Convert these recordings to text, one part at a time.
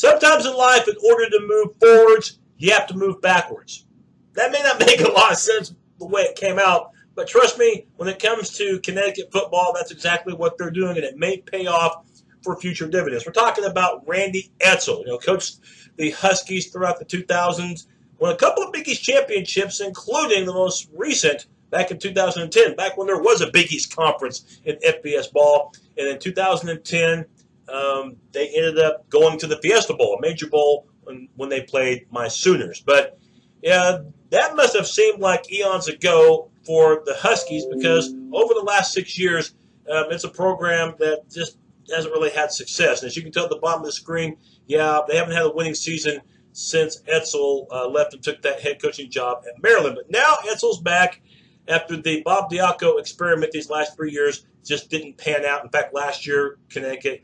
Sometimes in life, in order to move forwards, you have to move backwards. That may not make a lot of sense the way it came out, but trust me, when it comes to Connecticut football, that's exactly what they're doing, and it may pay off for future dividends. We're talking about Randy Edsall, you know, coached the Huskies throughout the 2000s, won a couple of Big East championships, including the most recent back in 2010, back when there was a Big East conference in FBS ball. And in 2010, um, they ended up going to the Fiesta Bowl, a major bowl, when, when they played my Sooners. But yeah, that must have seemed like eons ago for the Huskies because over the last six years, um, it's a program that just hasn't really had success. And as you can tell at the bottom of the screen, yeah, they haven't had a winning season since Edsall uh, left and took that head coaching job at Maryland. But now Edsall's back after the Bob Diaco experiment these last three years just didn't pan out. In fact, last year, Connecticut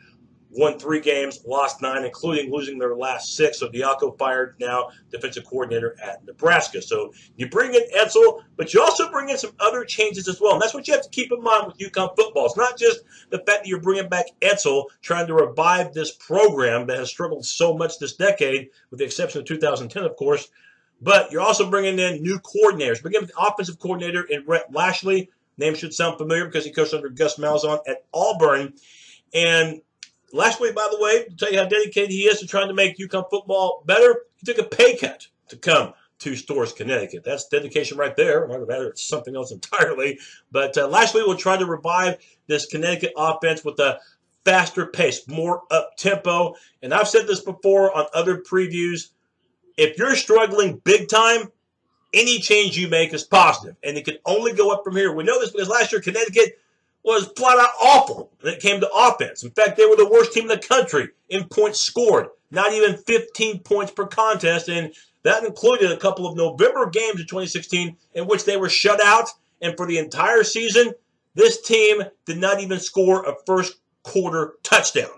won three games, lost nine, including losing their last six. So Diaco fired now defensive coordinator at Nebraska. So you bring in Edsall, but you also bring in some other changes as well. And that's what you have to keep in mind with UConn football. It's not just the fact that you're bringing back Edsall, trying to revive this program that has struggled so much this decade, with the exception of 2010, of course. But you're also bringing in new coordinators. Bringing in the offensive coordinator in Rhett Lashlee. Name should sound familiar because he coached under Gus Malzahn at Auburn. And Lashlee, by the way, to tell you how dedicated he is to trying to make UConn football better, he took a pay cut to come to Storrs, Connecticut. That's dedication right there. Or it's something else entirely. But uh, we'll try to revive this Connecticut offense with a faster pace, more up tempo. And I've said this before on other previews. If you're struggling big time, any change you make is positive, and it can only go up from here. We know this because last year Connecticut was flat out awful when it came to offense. In fact, they were the worst team in the country in points scored, not even 15 points per contest, and that included a couple of November games in 2016 in which they were shut out. And for the entire season, this team did not even score a first quarter touchdown.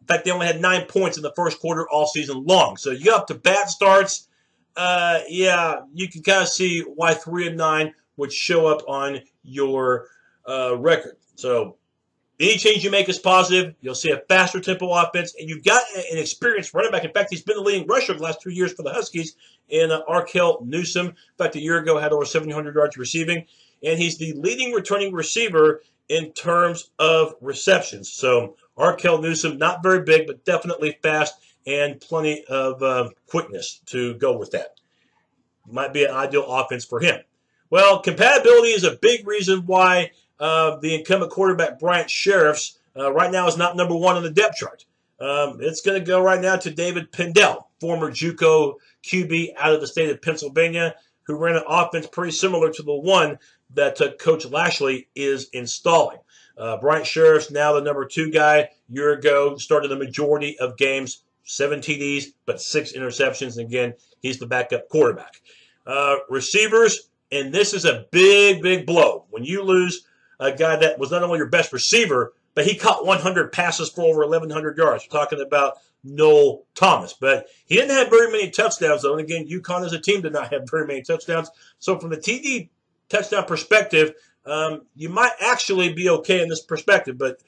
In fact, they only had nine points in the first quarter all season long. So you up to bat starts. Uh, yeah, you can kind of see why three and nine would show up on your uh, record. So any change you make is positive. You'll see a faster tempo offense, and you've got an experienced running back. In fact, he's been the leading rusher the last two years for the Huskies in uh, Arkeel Newsome. In fact, a year ago had over 700 yards receiving, and he's the leading returning receiver in terms of receptions. So Arkeel Newsome, not very big, but definitely fast and plenty of uh, quickness to go with that. Might be an ideal offense for him. Well, compatibility is a big reason why uh, the incumbent quarterback Bryant Shirreffs uh, right now is not number one on the depth chart. Um, it's going to go right now to David Pindell, former JUCO QB out of the state of Pennsylvania, who ran an offense pretty similar to the one that uh, Coach Lashlee is installing. Uh, Bryant Shirreffs now the number two guy. Year ago started the majority of games, seven TDs but six interceptions. And again, he's the backup quarterback. Uh, receivers, and this is a big, big blow when you lose a guy that was not only your best receiver, but he caught 100 passes for over 1,100 yards. We're talking about Noel Thomas. But he didn't have very many touchdowns, though. And again, UConn as a team did not have very many touchdowns. So from the TD touchdown perspective, um, you might actually be okay in this perspective. But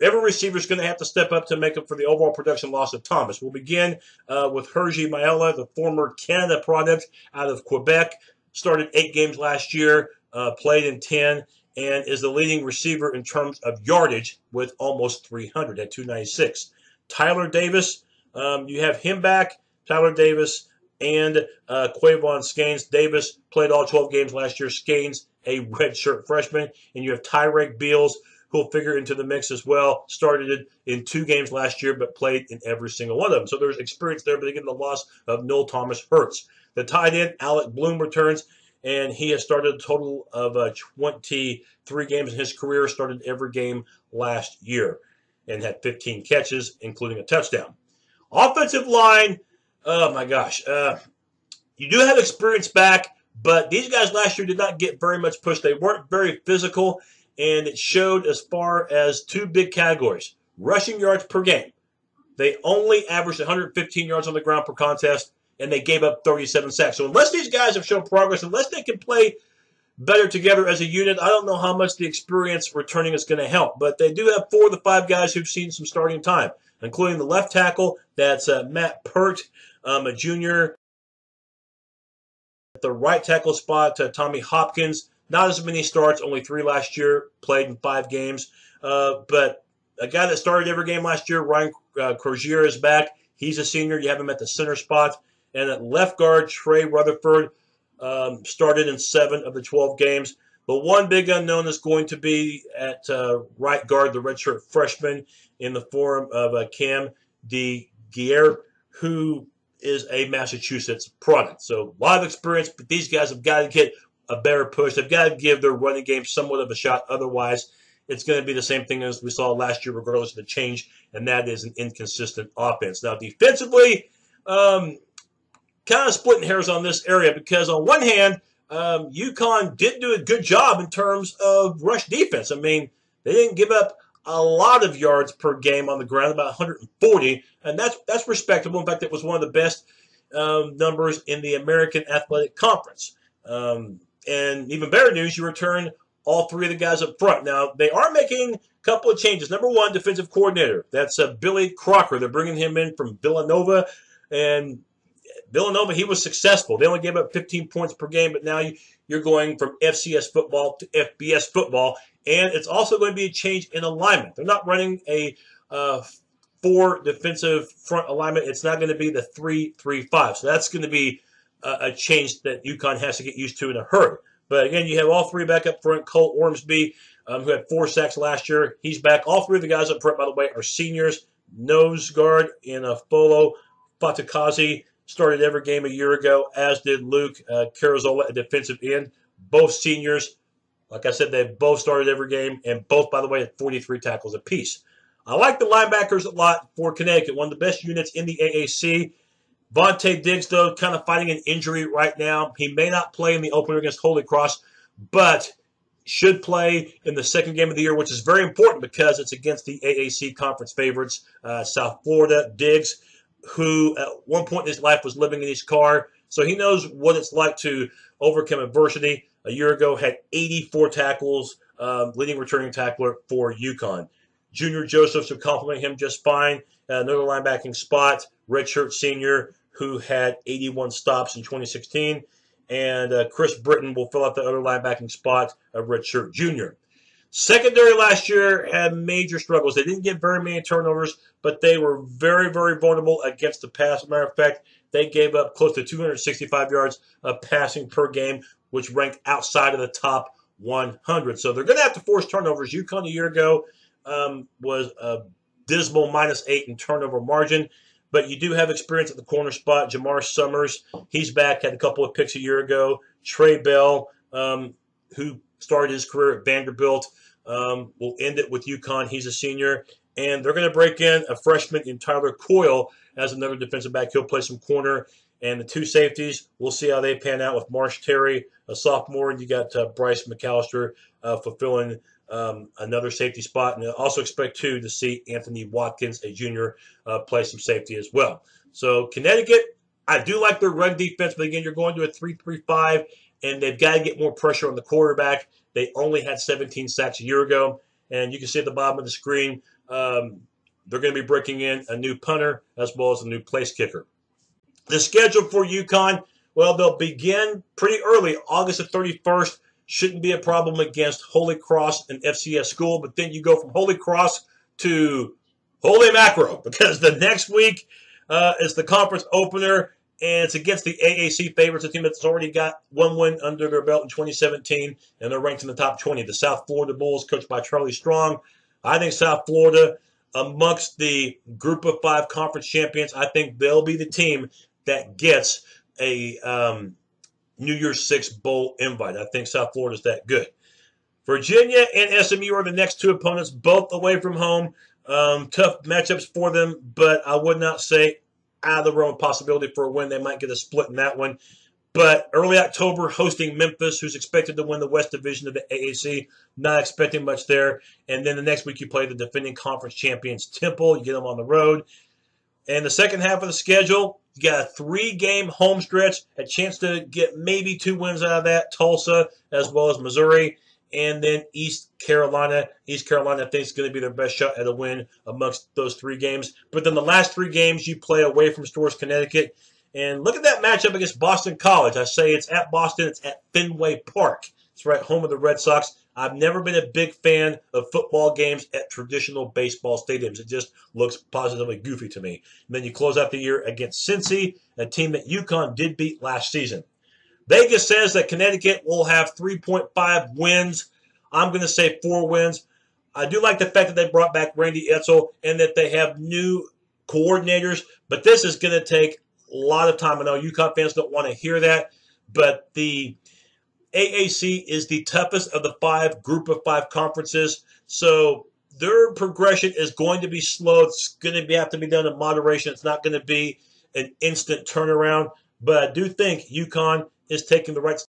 every receiver is going to have to step up to make up for the overall production loss of Thomas. We'll begin uh, with Hergy Mayala, the former Canada product out of Quebec. Started eight games last year, uh, played in 10 and is the leading receiver in terms of yardage with almost 300 at 296. Tyler Davis, um, you have him back. Tyler Davis and uh, Quayvon Skanes. Davis played all 12 games last year. Skanes, a redshirt freshman. And you have Tyreke Beals, who will figure into the mix as well. Started in two games last year, but played in every single one of them. So there's experience there, but again, the loss of Noel Thomas hurts. The tight end, Alec Bloom, returns and he has started a total of uh, 23 games in his career, started every game last year, and had 15 catches, including a touchdown. Offensive line, oh my gosh. Uh, you do have experience back, but these guys last year did not get very much push. They weren't very physical, and it showed as far as two big categories rushing yards per game. They only averaged 115 yards on the ground per contest and they gave up 37 sacks. So unless these guys have shown progress, unless they can play better together as a unit. I don't know how much the experience returning is going to help, but they do have four of the five guys who've seen some starting time, including the left tackle. That's uh, Matt Peart, um, a junior. At the right tackle spot, uh, Tommy Hopkins. Not as many starts, only three last year, played in five games. Uh, but a guy that started every game last year, Ryan uh, Crozier, is back. He's a senior. You have him at the center spot. And at left guard, Trey Rutherford um, started in seven of the 12 games. But one big unknown is going to be at uh, right guard, the redshirt freshman in the form of uh, Cam DeGeorge, who is a Massachusetts product. So a lot of experience, but these guys have got to get a better push. They've got to give their running game somewhat of a shot. Otherwise, it's going to be the same thing as we saw last year, regardless of the change, and that is an inconsistent offense. Now, defensively, um, kind of splitting hairs on this area because on one hand, um, UConn did do a good job in terms of rush defense. I mean, they didn't give up a lot of yards per game on the ground, about 140, and that's that's respectable. In fact, it was one of the best um, numbers in the American Athletic Conference. Um, and even better news, you return all three of the guys up front. Now they are making a couple of changes. Number one, defensive coordinator. That's uh, Billy Crocker. They're bringing him in from Villanova, and Villanova, he was successful. They only gave up 15 points per game, but now you're going from FCS football to FBS football. And it's also going to be a change in alignment. They're not running a uh, four defensive front alignment. It's not going to be the three three five. So that's going to be a, change that UConn has to get used to in a hurry. But again, you have all three back up front. Cole Ormsby, um, who had four sacks last year, he's back. All three of the guys up front, by the way, are seniors. Nose guard in a Foley Fatukasi started every game a year ago, as did Luke uh, a defensive end. Both seniors. Like I said, they both started every game, and both, by the way, at 43 tackles apiece. I like the linebackers a lot for Connecticut, one of the best units in the AAC. Vontae Diggs, though, kind of fighting an injury right now. He may not play in the opener against Holy Cross, but should play in the second game of the year, which is very important because it's against the AAC conference favorites, uh, South Florida. Diggs who at one point in his life was living in his car, so he knows what it's like to overcome adversity. A year ago, had 84 tackles, um, leading returning tackler for UConn. Junior Joseph should complement him just fine. Uh, another linebacking spot, redshirt senior who had 81 stops in 2016. And uh, Chris Britton will fill out the other linebacking spot, a redshirt junior. Secondary last year had major struggles. They didn't get very many turnovers, but they were very, very vulnerable against the pass. Matter of fact, they gave up close to 265 yards of passing per game, which ranked outside of the top 100. So they're going to have to force turnovers. UConn a year ago um, was a dismal minus eight in turnover margin. But you do have experience at the corner spot. Jamar Summers, he's back, had a couple of picks a year ago. Trey Bell, um, who started his career at Vanderbilt. Um, we'll end it with UConn. He's a senior. And they're going to break in a freshman in Tyler Coyle as another defensive back. He'll play some corner. And the two safeties, we'll see how they pan out with Marsh Terry, a sophomore, and you got uh, Bryce McAllister uh, fulfilling um, another safety spot. And I also expect, too, to see Anthony Watkins, a junior, uh, play some safety as well. So Connecticut, I do like their run defense, but again, you're going to a 3 3 5 and they've got to get more pressure on the quarterback. They only had 17 sacks a year ago, and you can see at the bottom of the screen um, they're going to be breaking in a new punter as well as a new place kicker. The schedule for UConn, well, they'll begin pretty early, August the 31st. Shouldn't be a problem against Holy Cross and FCS school, but then you go from Holy Cross to Holy Macro because the next week uh, is the conference opener and it's against the AAC favorites, a team that's already got one win under their belt in 2017, and they're ranked in the top 20. The South Florida Bulls, coached by Charlie Strong. I think South Florida, amongst the group of five conference champions, I think they'll be the team that gets a um, New Year's Six bowl invite. I think South Florida's that good. Virginia and SMU are the next two opponents, both away from home. Um, tough matchups for them, but I would not say out of the realm of possibility for a win. They might get a split in that one. But early October, hosting Memphis, who's expected to win the West Division of the AAC, not expecting much there. And then the next week, you play the defending conference champions Temple. You get them on the road. And the second half of the schedule, You got a three game home stretch, a chance to get maybe two wins out of that Tulsa as well as Missouri. And then East Carolina. East Carolina, I think, is going to be their best shot at a win amongst those three games. But then the last three games, you play away from Storrs, Connecticut. And look at that matchup against Boston College. I say it's at Boston, it's at Fenway Park. It's right home of the Red Sox. I've never been a big fan of football games at traditional baseball stadiums. It just looks positively goofy to me. And then you close out the year against Cincy, a team that UConn did beat last season. Vegas says that Connecticut will have 3.5 wins. I'm going to say four wins. I do like the fact that they brought back Randy Edsall and that they have new coordinators, but this is going to take a lot of time. I know UConn fans don't want to hear that, but the AAC is the toughest of the five group of five conferences. So their progression is going to be slow. It's going to be, have to be done in moderation. It's not going to be an instant turnaround. But I do think UConn is taking the right